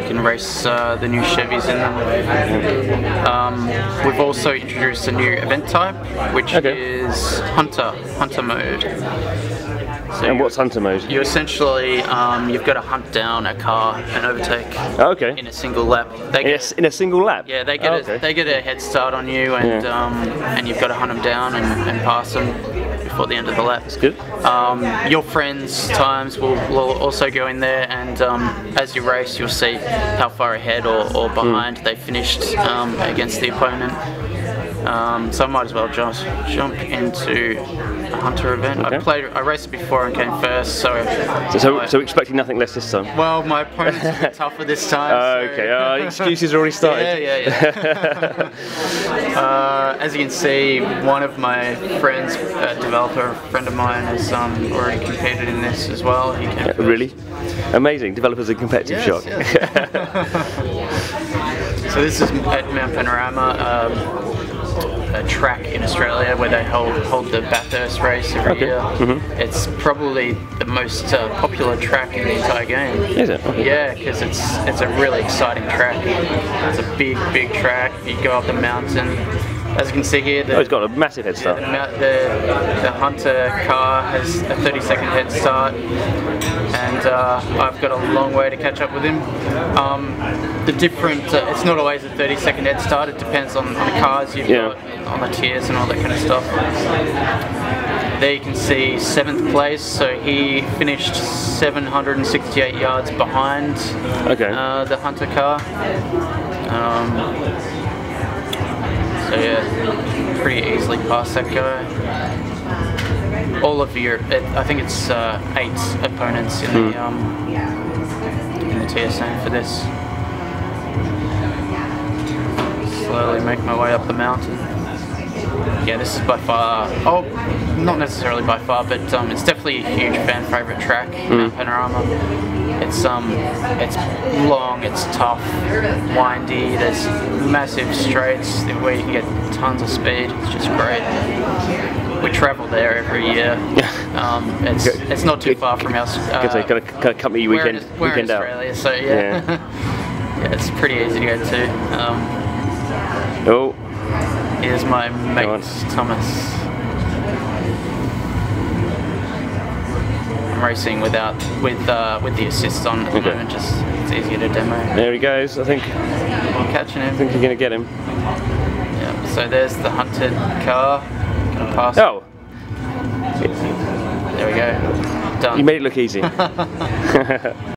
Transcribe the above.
You can race uh, the new Chevys in them. Um, we've also introduced a new event type, which Okay. is Hunter, Hunter mode. So And what's hunter mode? You essentially, um, you've got to hunt down a car and overtake Oh, okay. in a single lap. They In a, get, s- in a single lap? yeah, they get Oh, a, they get a head start on you, and Yeah. um, and you've got to hunt them down and, and pass them before the end of the lap. That's good. Um, your friends' times will, will also go in there, and um, as you race, you'll see how far ahead or, or behind they finished um, against the opponent. Um, so I might as well just jump into a hunter event. I played, I raced it before and came first, so. So, so, I- so expecting nothing less this time? well, my opponent's a bit tougher this time. Oh, so- okay. Uh, excuses already started. Yeah, yeah, yeah. uh, as you can see, one of my friends, a developer, a friend of mine, has um, already competed in this as well. First. Really? Amazing. Developers are competitive Yes, shock. So this is at Mount Panorama, um, a track in Australia where they hold, hold the Bathurst race every Okay. year. Mhm. It's probably the most uh, popular track in the entire game. Is it? Okay. Yeah, because it's it's a really exciting track. It's a big, big track. You go up the mountain. As you can see here, the, Oh, it's got a massive head the, start. mou- the, the Hunter car has a 30 second head start, and uh, I've got a long way to catch up with him. Um, the different, uh, it's not always a 30 second head start, it depends on, on the cars you've Yeah. got, on the tiers and all that kind of stuff. There you can see seventh place, so he finished 768 yards behind Okay. uh, the Hunter car. Um, so yeah, pretty easily past that guy. All of your, it, I think it's uh, eight opponents in the um, in the TSN for this. Slowly make my way up the mountain. Yeah, this is by far, oh, not necessarily by far, but um, it's definitely a huge fan favorite track, Mount Panorama. It's um, it's long, it's tough, windy. There's massive straights where you can get tons of speed. It's just great. We travel there every year. Um, it's it's not too far from us. Good to kind of, kind of company we're weekend, in, we're weekend in out. Australia, so yeah. yeah, it's pretty easy to get to. Um, Oh, here's my mate. Thomas. I'm racing without with uh, with the assist on at the Okay. moment. Just it's easier to demo. there he goes. I think I'm catching him. I think you're going to get him. Yeah. So there's the hunted car. Gonna pass. Oh, There we go. Done. you made it look easy.